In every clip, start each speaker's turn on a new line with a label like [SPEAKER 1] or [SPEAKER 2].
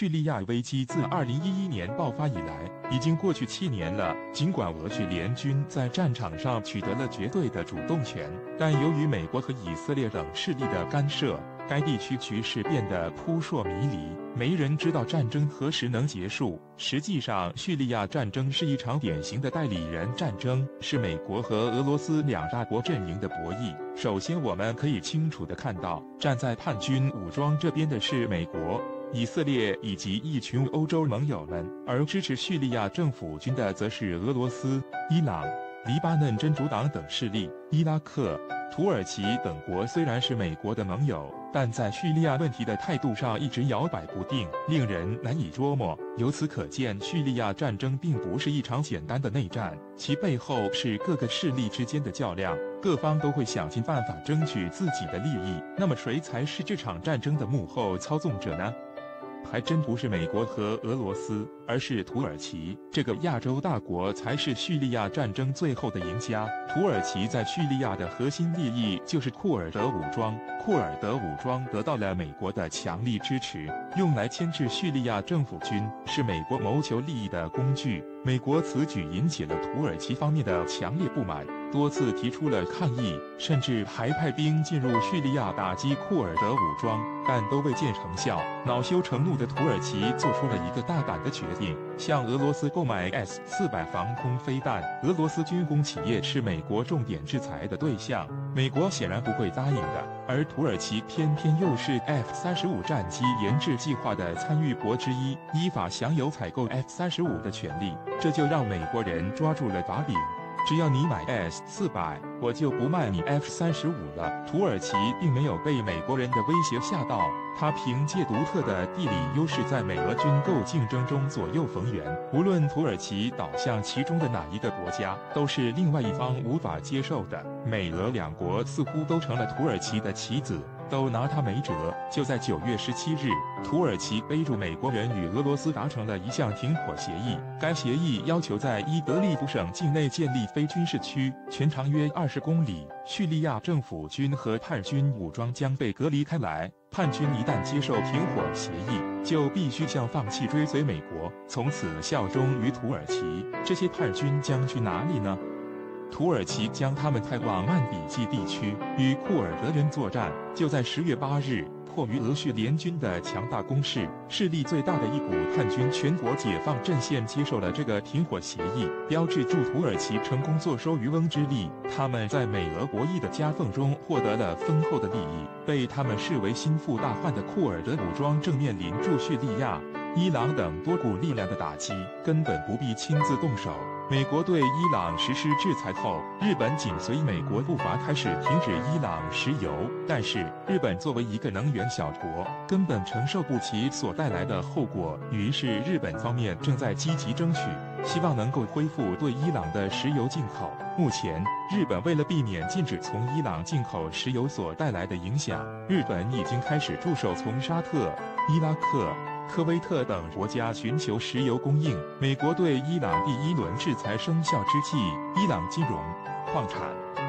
[SPEAKER 1] 叙利亚危机自2011年爆发以来，已经过去七年了。尽管俄叙联军在战场上取得了绝对的主动权，但由于美国和以色列等势力的干涉，该地区局势变得扑朔迷离，没人知道战争何时能结束。实际上，叙利亚战争是一场典型的代理人战争，是美国和俄罗斯两大国阵营的博弈。首先，我们可以清楚地看到，站在叛军武装这边的是美国。以色列以及一群欧洲盟友们，而支持叙利亚政府军的则是俄罗斯、伊朗、黎巴嫩真主党等势力。伊拉克、土耳其等国虽然是美国的盟友，但在叙利亚问题的态度上一直摇摆不定，令人难以捉摸。由此可见，叙利亚战争并不是一场简单的内战，其背后是各个势力之间的较量，各方都会想尽办法争取自己的利益。那么，谁才是这场战争的幕后操纵者呢？还真不是美国和俄罗斯，而是土耳其这个亚洲大国才是叙利亚战争最后的赢家。土耳其在叙利亚的核心利益就是库尔德武装，库尔德武装得到了美国的强力支持，用来牵制叙利亚政府军，是美国谋求利益的工具。美国此举引起了土耳其方面的强烈不满。多次提出了抗议，甚至还派兵进入叙利亚打击库尔德武装，但都未见成效。恼羞成怒的土耳其做出了一个大胆的决定，向俄罗斯购买 S 四百防空飞弹。俄罗斯军工企业是美国重点制裁的对象，美国显然不会答应的。而土耳其偏偏又是 F 三十五战机研制计划的参与国之一，依法享有采购 F 三十五的权利，这就让美国人抓住了把柄。只要你买 S 四百，我就不卖你 F 三十五了。土耳其并没有被美国人的威胁吓到，他凭借独特的地理优势，在美俄军购竞争中左右逢源。无论土耳其倒向其中的哪一个国家，都是另外一方无法接受的。美俄两国似乎都成了土耳其的棋子。都拿他没辙。就在九月十七日，土耳其背着美国人与俄罗斯达成了一项停火协议。该协议要求在伊德利卜省境内建立非军事区，全长约二十公里。叙利亚政府军和叛军武装将被隔离开来。叛军一旦接受停火协议，就必须向放弃追随美国，从此效忠于土耳其。这些叛军将去哪里呢？土耳其将他们派往曼比季地区与库尔德人作战。就在十月八日，迫于俄叙联军的强大攻势，势力最大的一股叛军全国解放阵线接受了这个停火协议，标志住土耳其成功坐收渔翁之利。他们在美俄博弈的夹缝中获得了丰厚的利益。被他们视为心腹大患的库尔德武装正面临驻叙利亚、伊朗等多股力量的打击，根本不必亲自动手。美国对伊朗实施制裁后，日本紧随美国步伐，开始停止伊朗石油。但是，日本作为一个能源小国，根本承受不起所带来的后果。于是，日本方面正在积极争取，希望能够恢复对伊朗的石油进口。目前，日本为了避免禁止从伊朗进口石油所带来的影响，日本已经开始着手从沙特、伊拉克。科威特等国家寻求石油供应。美国对伊朗第一轮制裁生效之际，伊朗金融、矿产、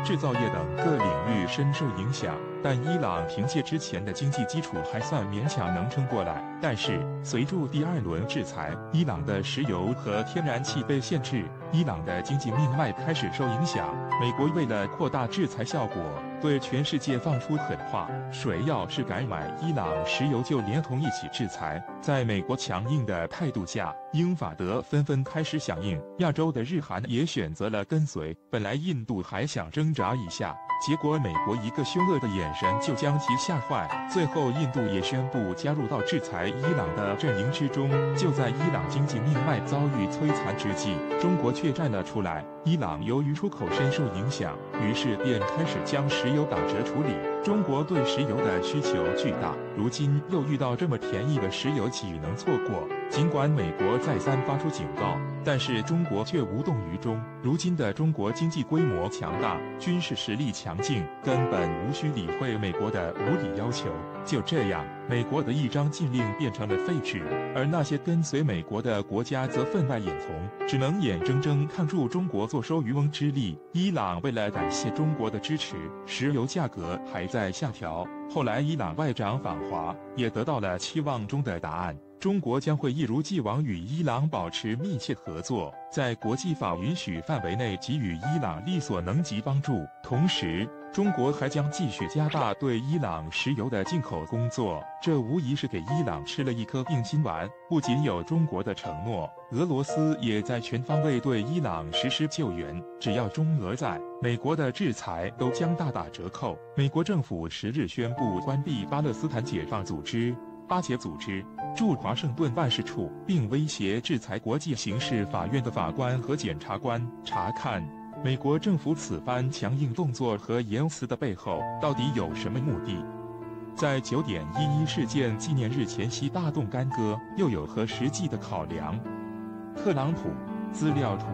[SPEAKER 1] 制造业等各领域深受影响。但伊朗凭借之前的经济基础还算勉强能撑过来。但是，随着第二轮制裁，伊朗的石油和天然气被限制，伊朗的经济命脉开始受影响。美国为了扩大制裁效果。对全世界放出狠话：谁要是敢买伊朗石油，就连同一起制裁。在美国强硬的态度下，英法德纷纷开始响应，亚洲的日韩也选择了跟随。本来印度还想挣扎一下。结果，美国一个凶恶的眼神就将其吓坏。最后，印度也宣布加入到制裁伊朗的阵营之中。就在伊朗经济命脉遭遇摧残之际，中国却站了出来。伊朗由于出口深受影响，于是便开始将石有打折处理。中国对石油的需求巨大，如今又遇到这么便宜的石油，岂能错过？尽管美国再三发出警告。但是中国却无动于衷。如今的中国经济规模强大，军事实力强劲，根本无需理会美国的无理要求。就这样，美国的一张禁令变成了废纸，而那些跟随美国的国家则分外眼红，只能眼睁睁看住中国坐收渔翁之利。伊朗为了感谢中国的支持，石油价格还在下调。后来，伊朗外长访华，也得到了期望中的答案。中国将会一如既往与伊朗保持密切合作，在国际法允许范围内给予伊朗力所能及帮助。同时，中国还将继续加大对伊朗石油的进口工作，这无疑是给伊朗吃了一颗定心丸。不仅有中国的承诺，俄罗斯也在全方位对伊朗实施救援。只要中俄在，美国的制裁都将大打折扣。美国政府十日宣布关闭巴勒斯坦解放组织。巴结组织驻华盛顿办事处，并威胁制裁国际刑事法院的法官和检察官。查看美国政府此番强硬动作和言辞的背后，到底有什么目的？在九点一一事件纪念日前夕大动干戈，又有何实际的考量？特朗普资料图。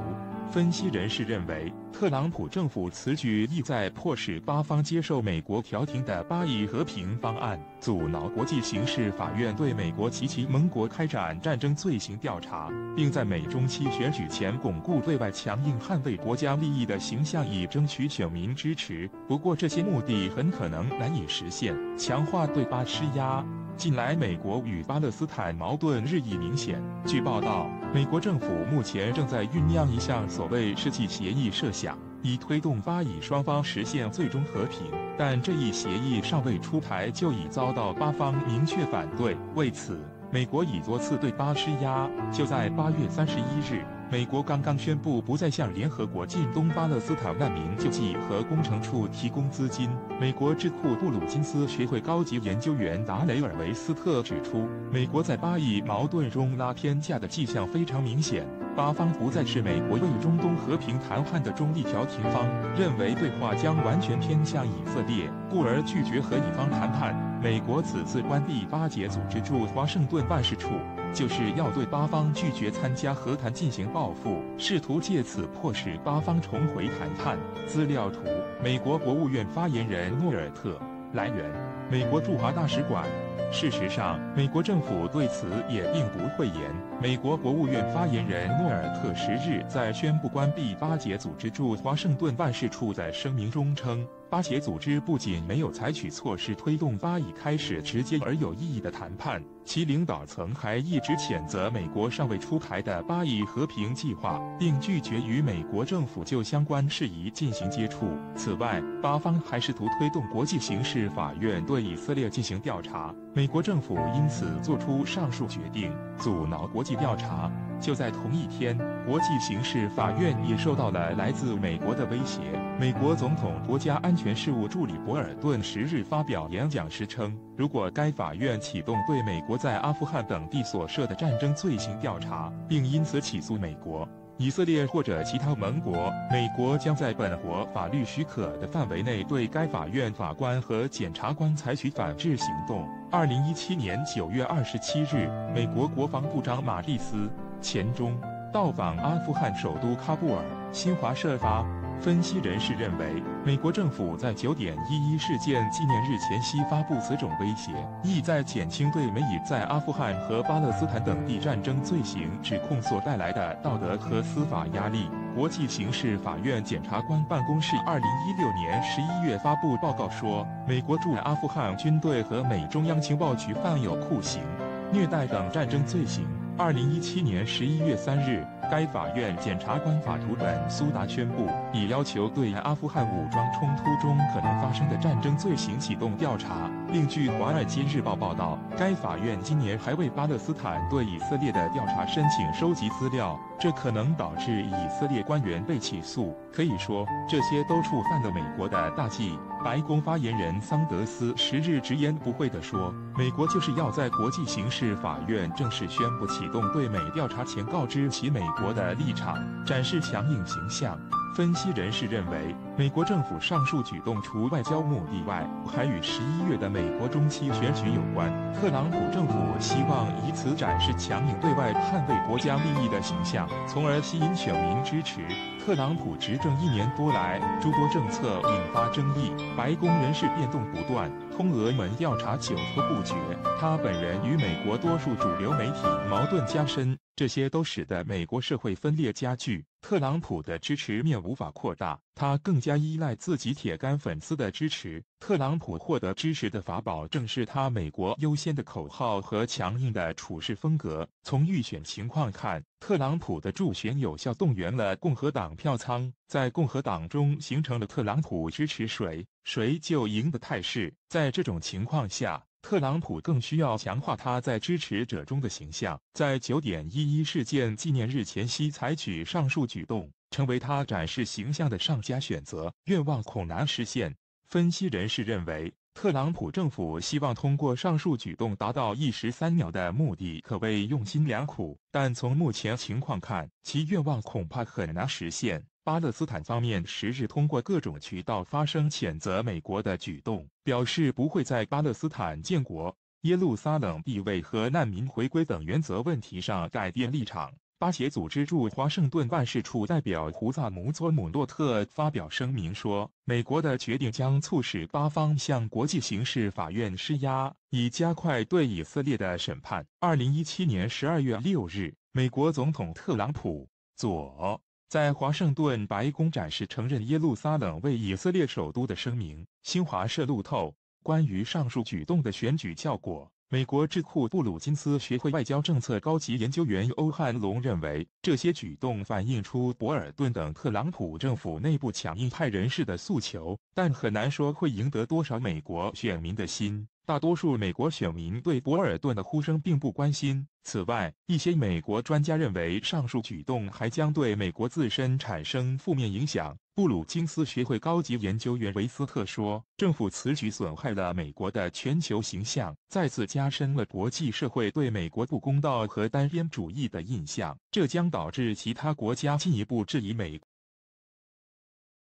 [SPEAKER 1] 分析人士认为，特朗普政府此举意在迫使巴方接受美国调停的巴以和平方案，阻挠国际刑事法院对美国及其盟国开展战争罪行调查，并在美中期选举前巩固对外强硬捍卫国家利益的形象，以争取选民支持。不过，这些目的很可能难以实现。强化对巴施压。近来，美国与巴勒斯坦矛盾日益明显。据报道，美国政府目前正在酝酿一项所谓世纪协议设想，以推动巴以双方实现最终和平。但这一协议尚未出台，就已遭到巴方明确反对。为此，美国已多次对巴施压。就在八月三十一日。美国刚刚宣布不再向联合国近东巴勒斯坦难民救济和工程处提供资金。美国智库布鲁金斯学会高级研究员达雷尔维斯特指出，美国在巴以矛盾中拉偏架的迹象非常明显。巴方不再是美国为中东和平谈判的中立调停方，认为对话将完全偏向以色列，故而拒绝和以方谈判。美国此次关闭巴解组织驻华盛顿办事处。就是要对巴方拒绝参加和谈进行报复，试图借此迫使巴方重回谈判。资料图：美国国务院发言人诺尔特。来源：美国驻华大使馆。事实上，美国政府对此也并不讳言。美国国务院发言人诺尔特十日在宣布关闭巴解组织驻华盛顿办事处的声明中称。巴解组织不仅没有采取措施推动巴以开始直接而有意义的谈判，其领导层还一直谴责美国尚未出台的巴以和平计划，并拒绝与美国政府就相关事宜进行接触。此外，巴方还试图推动国际刑事法院对以色列进行调查，美国政府因此做出上述决定，阻挠国际调查。就在同一天，国际刑事法院也受到了来自美国的威胁。美国总统国家安全事务助理博尔顿十日发表演讲时称，如果该法院启动对美国在阿富汗等地所涉的战争罪行调查，并因此起诉美国、以色列或者其他盟国，美国将在本国法律许可的范围内对该法院法官和检察官采取反制行动。二零一七年九月二十七日，美国国防部长马蒂斯。前中到访阿富汗首都喀布尔。新华社发。分析人士认为，美国政府在九点一一事件纪念日前夕发布此种威胁，意在减轻对美以在阿富汗和巴勒斯坦等地战争罪行指控所带来的道德和司法压力。国际刑事法院检察官办公室二零一六年十一月发布报告说，美国驻阿富汗军队和美中央情报局犯有酷刑、虐待等战争罪行。二零一七年十一月三日，该法院检察官法图本苏达宣布，已要求对阿富汗武装冲突中可能发生的战争罪行启动调查。另据《华尔街日报》报道，该法院今年还为巴勒斯坦对以色列的调查申请收集资料，这可能导致以色列官员被起诉。可以说，这些都触犯了美国的大忌。白宫发言人桑德斯十日直言不讳地说：“美国就是要在国际刑事法院正式宣布启动对美调查前，告知其美国的立场，展示强硬形象。”分析人士认为，美国政府上述举动除外交目的外，还与十一月的美国中期选举有关。特朗普政府希望以此展示强硬对外捍卫国家利益的形象，从而吸引选民支持。特朗普执政一年多来，诸多政策引发争议，白宫人事变动不断，通俄门调查久拖不决，他本人与美国多数主流媒体矛盾加深，这些都使得美国社会分裂加剧。特朗普的支持面无法扩大，他更加依赖自己铁杆粉丝的支持。特朗普获得支持的法宝，正是他“美国优先”的口号和强硬的处事风格。从预选情况看，特朗普的助选有效动员了共和党票仓，在共和党中形成了特朗普支持谁谁就赢的态势。在这种情况下，特朗普更需要强化他在支持者中的形象，在九点一一事件纪念日前夕采取上述举动，成为他展示形象的上佳选择。愿望恐难实现。分析人士认为，特朗普政府希望通过上述举动达到一石三鸟的目的，可谓用心良苦。但从目前情况看，其愿望恐怕很难实现。巴勒斯坦方面十日通过各种渠道发声谴责美国的举动，表示不会在巴勒斯坦建国、耶路撒冷地位和难民回归等原则问题上改变立场。巴协组织驻华盛顿办事处代表胡萨姆佐姆诺特发表声明说：“美国的决定将促使巴方向国际刑事法院施压，以加快对以色列的审判。”二零一七年十二月六日，美国总统特朗普左。在华盛顿白宫展示承认耶路撒冷为以色列首都的声明。新华社路透，关于上述举动的选举效果，美国智库布鲁金斯学会外交政策高级研究员欧汉龙认为，这些举动反映出博尔顿等特朗普政府内部强硬派人士的诉求，但很难说会赢得多少美国选民的心。大多数美国选民对博尔顿的呼声并不关心。此外，一些美国专家认为，上述举动还将对美国自身产生负面影响。布鲁金斯学会高级研究员维斯特说：“政府此举损害了美国的全球形象，再次加深了国际社会对美国不公道和单边主义的印象，这将导致其他国家进一步质疑美。”